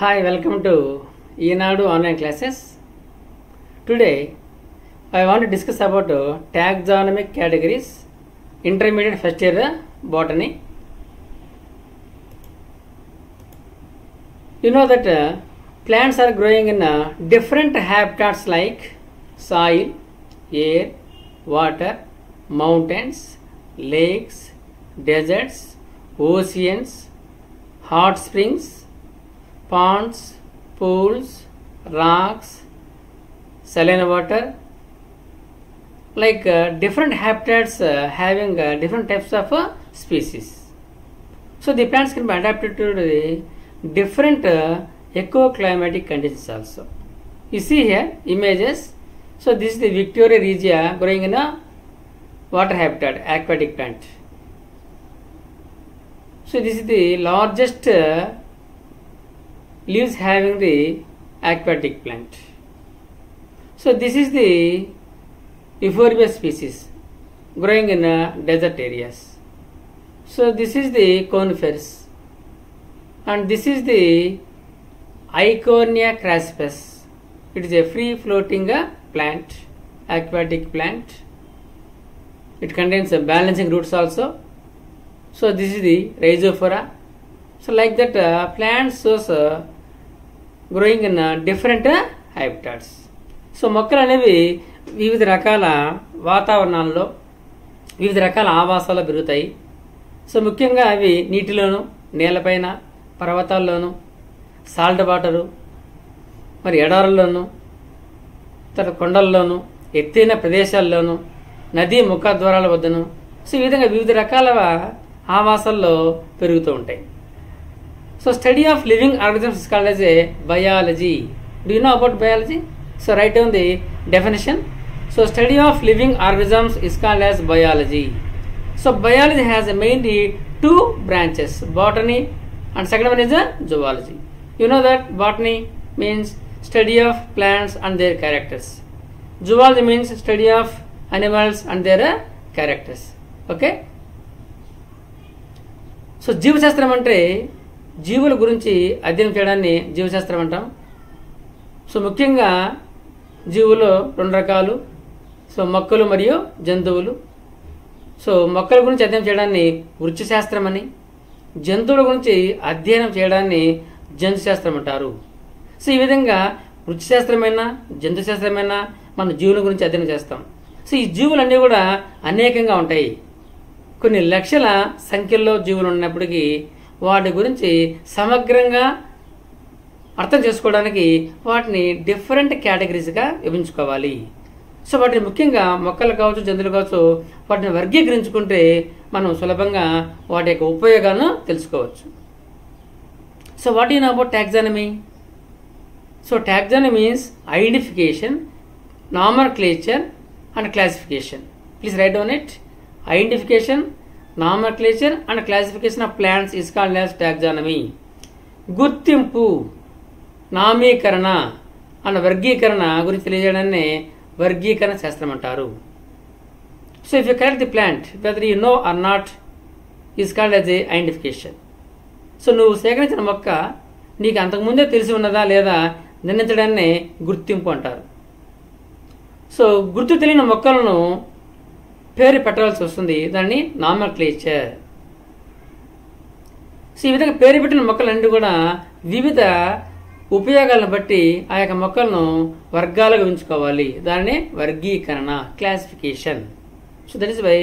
Hi, welcome to Enadu online classes. Today, I want to discuss about uh, taxonomic categories, intermediate first year botany. You know that uh, plants are growing in uh, different habitats like soil, air, water, mountains, lakes, deserts, oceans, hot springs, ponds, pools, rocks, saline water, like uh, different habitats uh, having uh, different types of uh, species. So the plants can be adapted to the different uh, ecoclimatic conditions also. You see here images. So this is the Victoria regia growing in a water habitat, aquatic plant. So this is the largest uh, leaves having the aquatic plant. So this is the Euphorbia species growing in uh, desert areas. So this is the conifers and this is the Iconia craspus. It is a free floating uh, plant, aquatic plant. It contains uh, balancing roots also. So this is the Rhizophora. So like that uh, plants growing uh, growing in uh, different uh, habitats. So మొక్కలు అనేవి వివిధ రకాల వాతావరణాల్లో వివిధ రకాల ఆవాసాల్లో పెరుగుతాయి. So ముఖ్యంగా అవి నీటిలోను నేలపైన పర్వతాల్లోను సాల్ట్ వాటరు మరి ఎడారుల్లోను తర్వాత కొండల్లోను ఎత్తైన ప్రదేశాల్లోను నదీ ముఖద్వారాల వద్దను. సో ఈ విధంగా వివిధ రకాల ఆవాసాల్లో పెరుగుతూ ఉంటాయి. So study of living organisms is called as a biology. Do you know about biology? So write down the definition. So study of living organisms is called as biology. So biology has mainly two branches, botany and second one is the zoology. You know that botany means study of plants and their characters. Zoology means study of animals and their characters. Okay. So Jeevashastram andre జీవుల గురించి అధ్యయనం చేయడాన్ని జీవశాస్త్రం అంటాం. So ముఖ్యంగా జీవులు రెండు రకాలు. సో మొక్కలు మరియు జంతువులు. సో మొక్కల గురించి అధ్యయనం చేయడాన్ని వృక్ష అని జంతువుల గురించి అధ్యయనం చేయడాన్ని జంతు శాస్త్రం అంటారు. సో ఈ విధంగా వృత్తిశాస్త్రమైనా జంతుశాస్త్రమైనా జంతు మన జీవుల గురించి అధ్యయనం చేస్తాం. సో ఈ జీవులన్నీ కూడా అనేకంగా ఉంటాయి. కొన్ని లక్షల సంఖ్యలో జీవులు ఉన్నప్పటికీ వాటి గురించి సమగ్రంగా అర్థం చేసుకోవడానికి వాటిని డిఫరెంట్ కేటగిరీస్గా విభజించుకోవాలి. సో వాటిని ముఖ్యంగా మొక్కలు కావచ్చు జంతువులు కావచ్చు వాటిని వర్గీకరించుకుంటే మనం సులభంగా వాటి యొక్క ఉపయోగాలను తెలుసుకోవచ్చు. So what you know about taxonomy so taxonomy means identification nomenclature and classification please write down it identification nomenclature and classification of plants is called as taxonomy. గుర్తింపు నామీకరణ అండ్ వర్గీకరణ గురించి తెలియజేయడాన్ని వర్గీకరణ శాస్త్రం అంటారు. So if you correct the plant whether you know or not is called as a identification so నువ్వు సేకరించిన మొక్క నీకు అంతకుముందే తెలిసి ఉన్నదా లేదా నిర్ణయించడాన్ని గుర్తింపు అంటారు. సో గుర్తు తెలియని మొక్కలను పేరు పెట్టవలసి వస్తుంది. దాన్ని నార్మల్ క్లేచర్ సో ఈ విధంగా పేరు పెట్టిన మొక్కలన్నీ కూడా వివిధ ఉపయోగాలను బట్టి ఆ యొక్క మొక్కలను వర్గాలుగా ఉంచుకోవాలి. దానిని వర్గీకరణ classification so that is why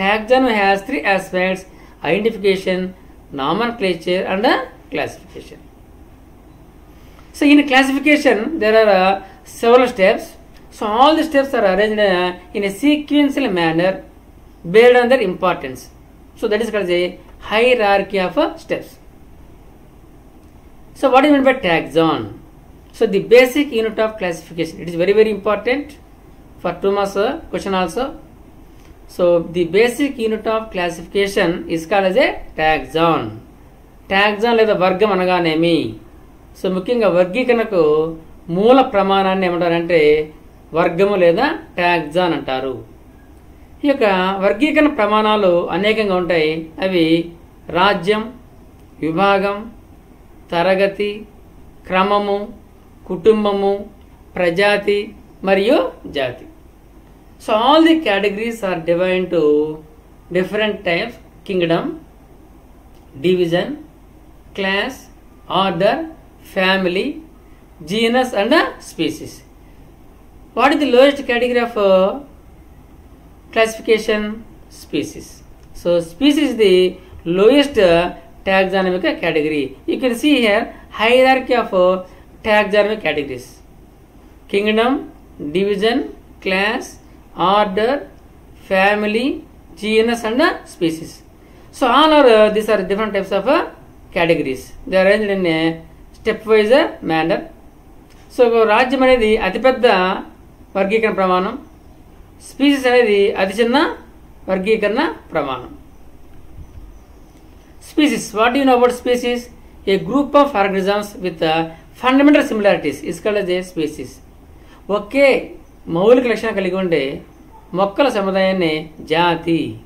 taxon has three aspects identification nomenclature and classification so in classification there are several steps so all the steps are arranged in a sequential manner based on their importance so that is called the hierarchy of steps so what is meant by taxon so the basic unit of classification it is very very important for two marks question also so the basic unit of classification is call as a taxon taxon లేదా వర్గం అనగానేమి? So ముఖ్యంగా వర్గీకరణకు మూల ప్రమాణాన్ని ఏమంటారంటే వర్గము లేదా ట్యాగ్జాన్ అంటారు. ఈ యొక్క వర్గీకరణ ప్రమాణాలు అనేకంగా ఉంటాయి. అవి రాజ్యం విభాగం తరగతి క్రమము కుటుంబము ప్రజాతి మరియు జాతి. So all the categories are divided to different types kingdom division class order family genus and species what is the lowest category of classification species so species is the lowest uh, taxonomic category you can see here hierarchy of uh, taxonomic categories kingdom division class order family genus and uh, species so all are uh, these are different types of uh, categories they are arranged in a stepwise uh, manner so రాజ్యం అనేది అతిపెద్ద వర్గీకరణ ప్రమాణం. Species అనేది అతి చిన్న వర్గీకరణ ప్రమాణం. Species. What you know about species? A group of organisms with fundamental similarities is a species. ఒకే మౌలిక లక్షణం కలిగి ఉండే మొక్కల సముదాయాన్ని జాతి.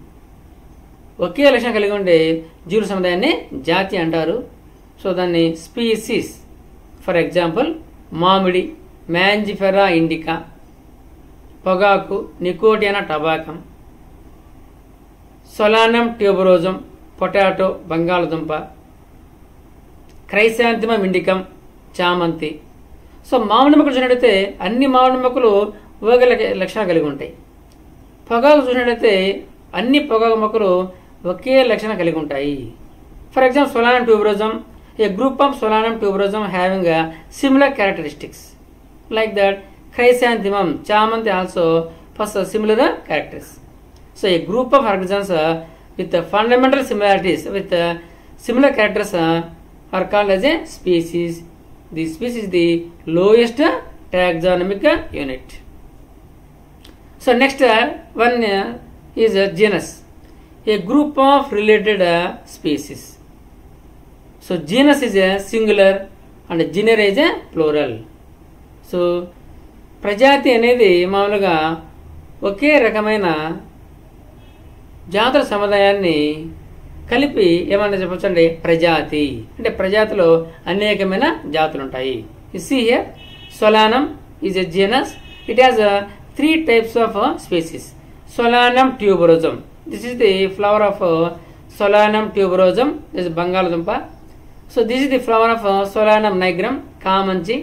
ఒకే లక్షణం కలిగి ఉండే జీవుల సముదాయాన్ని జాతి అంటారు. సో దాన్ని స్పీసీస్. ఫర్ ఎగ్జాంపుల్ మామిడి మ్యాంజిఫెరా ఇండికా. పొగాకు Nicotiana tabacum. Solanum tuberosum potato బంగాళదుంప. క్రైశాంతిమం ఇండికం చామంతి. సో మామిడి మొక్కలు చూసినట్టయితే అన్ని మామిడి మొక్కలు ఊగ లక్షణాలు కలిగి ఉంటాయి. పొగాకు చూసినట్టయితే అన్ని పొగాకు మొక్కలు ఒకే లక్షణం కలిగి ఉంటాయి. For example Solanum tuberosum a group of Solanum tuberosum having similar characteristics. Like that Chrysanthemum, Chamanti also possess similar characters. So a group of organisms uh, with fundamental similarities with similar characters uh, are called as a species. The species is the lowest taxonomic unit. So next uh, one is a genus, a group of related species. So genus is a singular and genera is a plural. So ప్రజాతి అనేది మామూలుగా ఒకే రకమైన జాతుల సముదాయాన్ని కలిపి ఏమన్నా చెప్పచ్చండి? ప్రజాతి. అంటే ప్రజాతిలో అనేకమైన జాతులు ఉంటాయి see here Solanum is a genus it has three types of species Solanum tuberosum this is the flower of Solanum tuberosum this బంగాళదుంప so this is the flower of Solanum nigrum కామంచి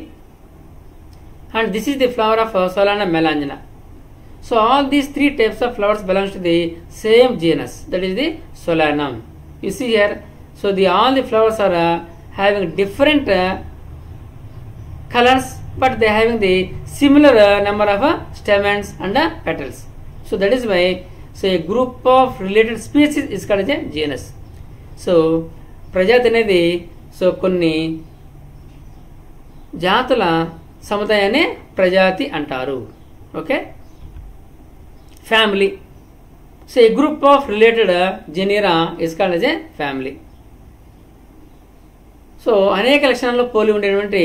and this is the flower of uh, Solana melangina. So all these three types of flowers belongs to the same genus that is the Solanum. You see here, so the all the flowers are uh, having different uh, colors but they are having the similar uh, number of uh, stamens and uh, petals. So that is why so a group of related species is called as a genus. So ప్రజాతి అనేది so కొన్ని జాతుల సముదాయాన్ని ప్రజాతి అంటారు. Okay? Family so a group of related genera is called a family so అనేక లక్షణాల్లో పోలి ఉండేటువంటి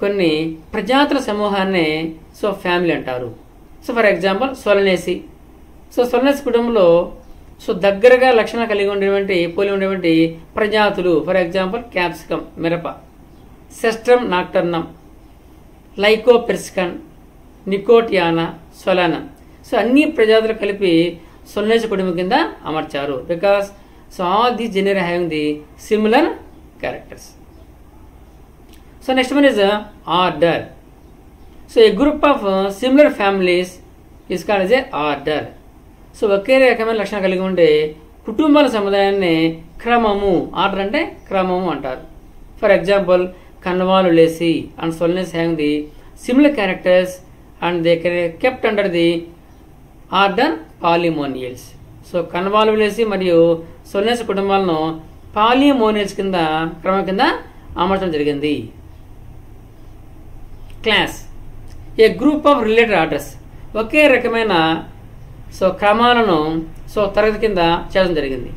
కొన్ని ప్రజాతుల సమూహాన్ని సో ఫ్యామిలీ అంటారు. So for example Solanaceae so Solanaceae కుటుంబంలో సో దగ్గరగా లక్షణాలు కలిగి ఉండేటువంటి పోలి ఉండేటువంటి ప్రజాతులు ఫర్ ఎగ్జాంపుల్ క్యాప్సికమ్ మిరప. Cestrum nocturnum Lycopersicon Nicotiana Solanum. So అన్ని ప్రజాతులు కలిపి సొల్నేస కుటుంబం కింద అమర్చారు. Because so all the genera having the similar characters. So next one is order. So a group of similar families is called is a order. So ఒకే రకమైన లక్షణం కలిగి ఉండే కుటుంబాల సముదాయాన్ని క్రమము. ఆర్డర్ అంటే క్రమము అంటారు. For example Convolvulaceae and Solanaceae hang the similar characters and they kept under the order Polemoniales so Convolvulaceae మరియు సొల్నెస్ కుటుంబాలను పాలిమోనియల్స్ కింద క్రమం కింద అమర్చడం జరిగింది. Class a group of related orders ఒకే రకమైన సో క్రమాలను సో తరగతి కింద చేయడం జరిగింది.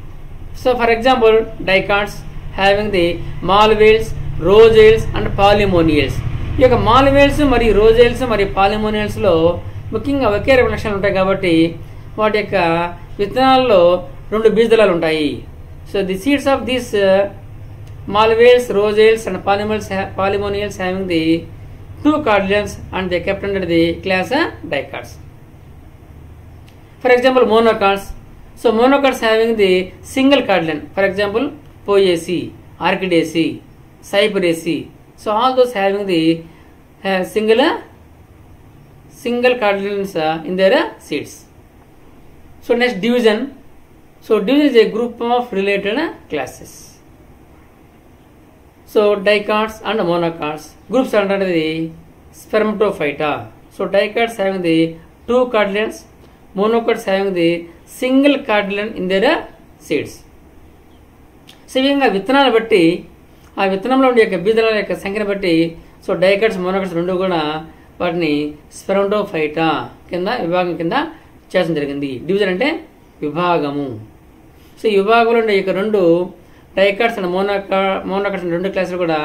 So for example dicots having the Malvales Rosales and Polemoniales. ఈ యొక్క మాలిమేల్స్ మరియు రోజేల్స్ మరియు పాలిమోనియల్స్లో ముఖ్యంగా ఒకే రకం లక్షణాలు ఉంటాయి కాబట్టి వాటి యొక్క విత్తనాల్లో రెండు బీజదలాలు ఉంటాయి. So the seeds of this uh, Malvales Rosales and Polemoniales Polemoniales having the two cotyledons and the kept in the class dicots for example monocots so monocots having the single cotyledon for example Poaceae Orchidaceae Cyperaceae. So all those having the uh, single uh, single cardinals uh, in their uh, seeds. So next division. So division is a group of related uh, classes. So dicards and monocards. Groups under the spermatophyta. So dicards having the two cardinals, monocards having the single cardinal in their uh, seeds. So ఈ విధంగా విత్తనాలు బట్టి ఆ విత్తనంలో ఉండే యొక్క బీజాల యొక్క సంఖ్యను బట్టి సో డైకట్స్ మోనోకట్స్ రెండు కూడా వాటిని స్పెరంటోఫైటా కింద విభాగం కింద చేయడం జరిగింది. డివిజన్ అంటే విభాగము. సో ఈ విభాగంలో ఉండే ఈ యొక్క రెండు డైకట్స్ అండ్ మోనోకా మోనోకట్స్ అనే రెండు క్లాసులు కూడా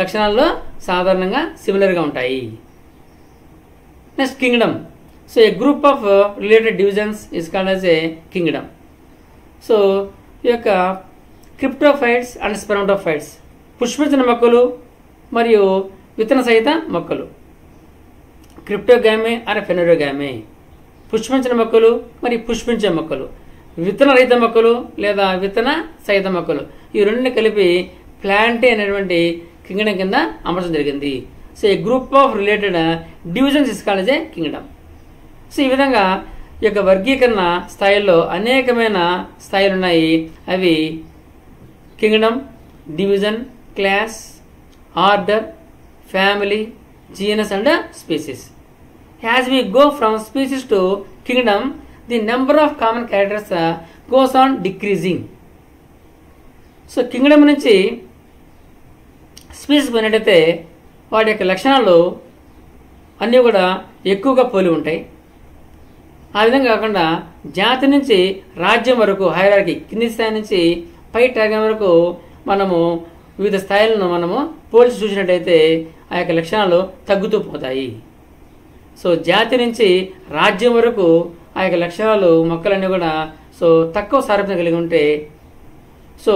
లక్షణాల్లో సాధారణంగా సిమిలర్గా ఉంటాయి. Next kingdom so a group of related divisions is called as a kingdom so ఈ యొక్క క్రిప్టోఫైట్స్ అండ్ స్పెరమటోఫైట్స్ పుష్పించిన మొక్కలు మరియు విత్తన సహిత మొక్కలు. క్రిప్టోగామే అర ఫెనరోగామే పుష్పించిన మొక్కలు మరియు పుష్పించే మొక్కలు. విత్తన రహిత మొక్కలు లేదా విత్తన సహిత మొక్కలు. ఈ రెండుని కలిపి ప్లాంటే అనేటువంటి కింగ్డమ్ కింద అమర్చడం జరిగింది. సో ఈ group of related divisions is called a kingdom. So ఈ విధంగా ఈ యొక్క వర్గీకరణ స్థాయిల్లో అనేకమైన స్థాయిలు ఉన్నాయి అవి kingdom division class order family genus and species. As we go from species to kingdom the number of common characters goes on decreasing so kingdom నుంచి స్పీసీస్ పోయినట్టయితే వాటి యొక్క లక్షణాలు అన్నీ కూడా ఎక్కువగా పోలి ఉంటాయి. ఆ విధంగా కాకుండా జాతి నుంచి రాజ్యం వరకు హైరార్కీ కింది స్థాయి నుంచి పై టాగం వరకు మనము వివిధ స్థాయిలను మనము పోల్చి చూసినట్టయితే ఆ యొక్క లక్షణాలు తగ్గుతూ పోతాయి. సో జాతి నుంచి రాజ్యం వరకు ఆ యొక్క లక్షణాలు మొక్కలన్నీ కూడా సో తక్కువ సారూప్యత కలిగి ఉంటే సో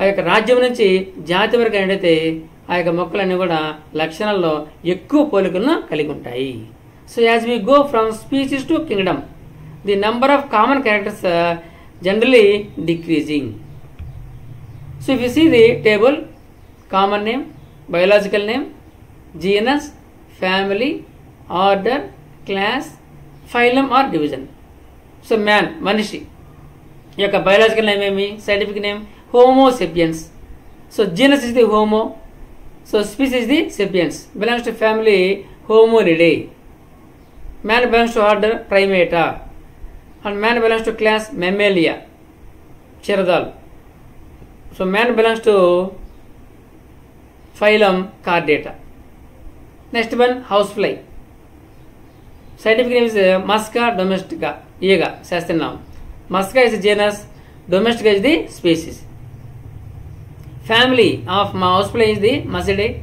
ఆ యొక్క రాజ్యం నుంచి జాతి వరకు ఏంటైతే ఆ యొక్క మొక్కలన్నీ కూడా లక్షణాల్లో ఎక్కువ పోలికలను కలిగి ఉంటాయి. So as we go from species to kingdom the number of common characters generally decreasing. so if you see the table common name biological name genus family order class phylum or division so man మనిషి ఈ యొక్క biological name ఏమి scientific name homo sapiens so genus is the homo so species the sapiens belongs to family hominidae man belongs to order primata and man belongs to class mammalia చిరదాల్ So man belongs to phylum Chordata. Next one housefly. Scientific name is Musca domestica. Yega, Sasthan noun. Musca is a genus, domestica is the species. Family of housefly is the Musidae.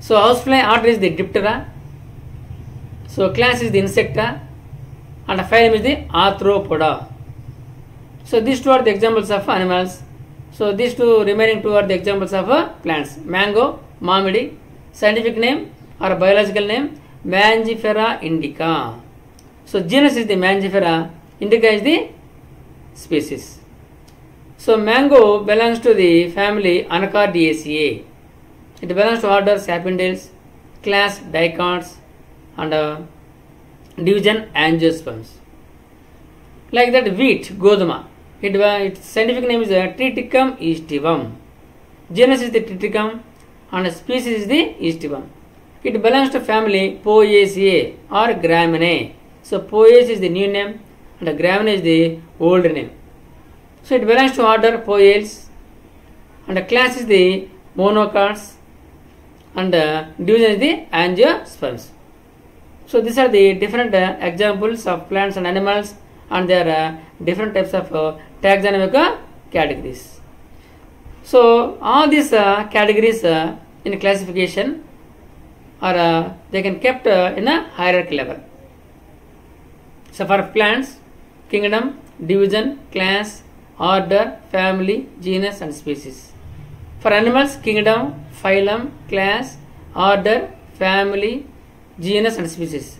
So housefly order is the Diptera. So class is the Insecta and phylum is the Arthropoda. So these two are the examples of animals So these two remaining two are the examples of uh, plants. Mango, mamidi, scientific name or biological name Mangifera indica. So genus is the Mangifera, indica is the species. So mango belongs to the family Anacardiaceae. It belongs to order Sapindales, class Dicots and uh, division Angiosperms. Like that wheat, Goduma it its scientific name is uh, triticum aestivum genus is the triticum and species is the aestivum it belongs to family poaceae or graminae so poaceae is the new name and graminae is the old name. So it belongs to order poales and the class is the monocards and uh, division is the angiosperms. So these are the different uh, examples of plants and animals and there are different types of uh, taxonomic uh, categories. So all these uh, categories in classification are they can kept in a hierarchy level. So for plants, kingdom, division, class, order, family, genus and species. For animals, kingdom, phylum, class, order, family, genus and species.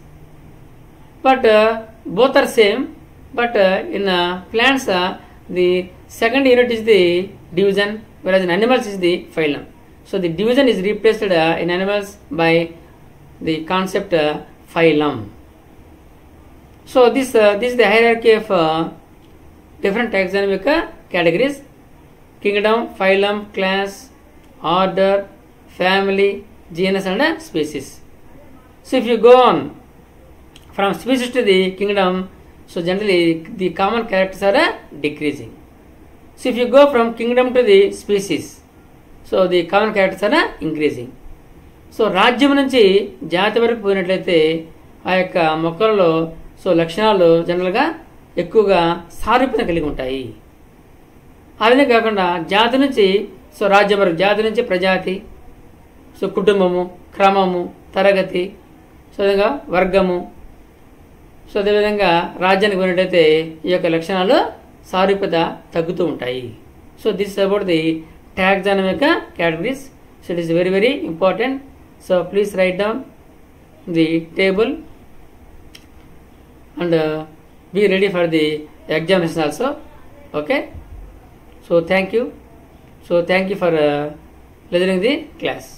But uh, both are same. But uh, in uh, plants, uh, the second unit is the division, whereas in animals is the phylum. So the division is replaced in animals by the concept phylum. So this this is the hierarchy of different taxonomic categories: kingdom, phylum, class, order, family, genus, and species. So if you go on from species to the kingdom, so generally the common characters are decreasing so if you go from kingdom to the species so the common characters are increasing so రాజ్యం నుంచి జాతి వరకు పోయినట్లయితే ఆ యొక్క మొక్కలలో so లక్షణాలు జనరల్గా ఎక్కువగా సారూప్యత కలిగి ఉంటాయి. అలానే కాకుండా జాతి నుంచి సో రాజ్యం వరకు జాతి నుంచి ప్రజాతి సో కుటుంబము క్రమము తరగతి సో వర్గము సో అదేవిధంగా రాజ్యానికి పోయినట్టయితే ఈ యొక్క లక్షణాలు సారూప్యత తగ్గుతూ ఉంటాయి. So this about the taxa అనే యొక్క categories so it is very very important so please write down the table and be ready for the examination also okay so thank you so thank you for gathering the class